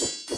you